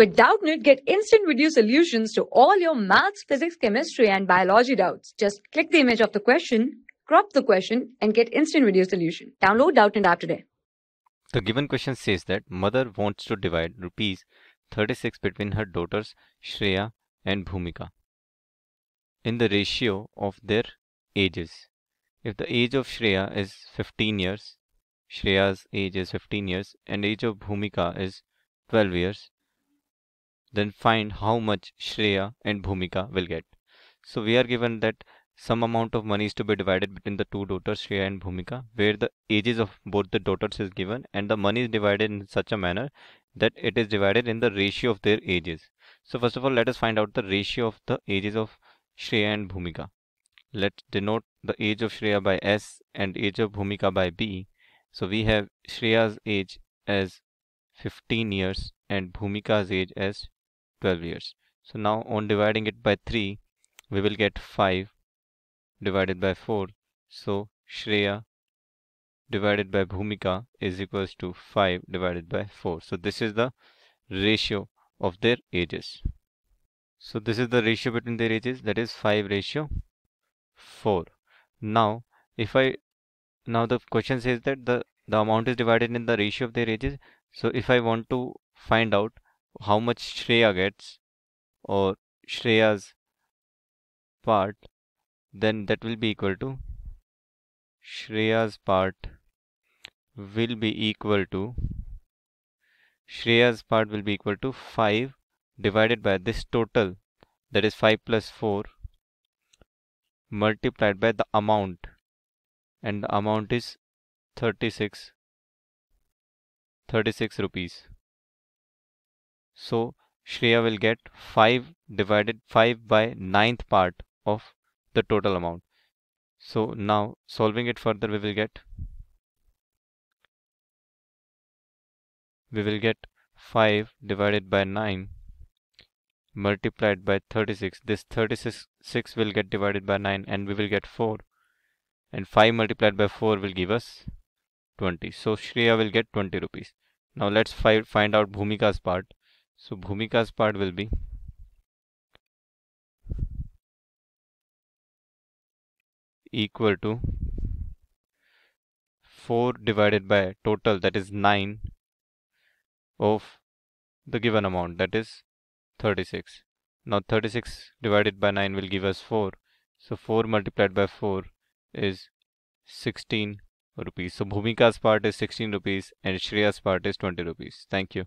With Doubtnut, get instant video solutions to all your maths, physics, chemistry, and biology doubts. Just click the image of the question, crop the question, and get instant video solution. Download Doubtnut app today. The given question says that mother wants to divide rupees 36 between her daughters Shreya and Bhoomika in the ratio of their ages. If the age of Shreya is 15 years, Shreya's age is 15 years and age of Bhoomika is 12 years, then find how much Shreya and Bhoomika will get. So we are given that some amount of money is to be divided between the two daughters Shreya and Bhoomika where the ages of both the daughters is given and the money is divided in such a manner that it is divided in the ratio of their ages. So first of all let us find out the ratio of the ages of Shreya and Bhoomika. Let's denote the age of Shreya by S and age of Bhoomika by B. So we have Shreya's age as 15 years and Bhoomika's age as 12 years. So now on dividing it by 3, we will get 5 divided by 4. So Shreya divided by Bhoomika is equals to 5 divided by 4. So this is the ratio of their ages. So this is the ratio between their ages that is 5 ratio 4. Now if I now the question says that the the amount is divided in the ratio of their ages. So if I want to find out how much Shreya gets or Shreya's part then that will be equal to Shreya's part will be equal to Shreya's part will be equal to 5 divided by this total that is 5 plus 4 multiplied by the amount. And the amount is 36 36 rupees so Shreya will get 5 divided 5 by ninth part of the total amount. So now solving it further we will get we will get 5 divided by 9 multiplied by 36. This 36 6 will get divided by 9 and we will get 4 and 5 multiplied by 4 will give us 20. So Shreya will get 20 rupees. Now let's fi find out Bhoomika's part. So Bhoomika's part will be equal to 4 divided by total that is 9 of the given amount that is 36. Now 36 divided by 9 will give us 4. So 4 multiplied by 4 is 16 rupees. So Bhoomika's part is 16 rupees and Shreya's part is 20 rupees. Thank you.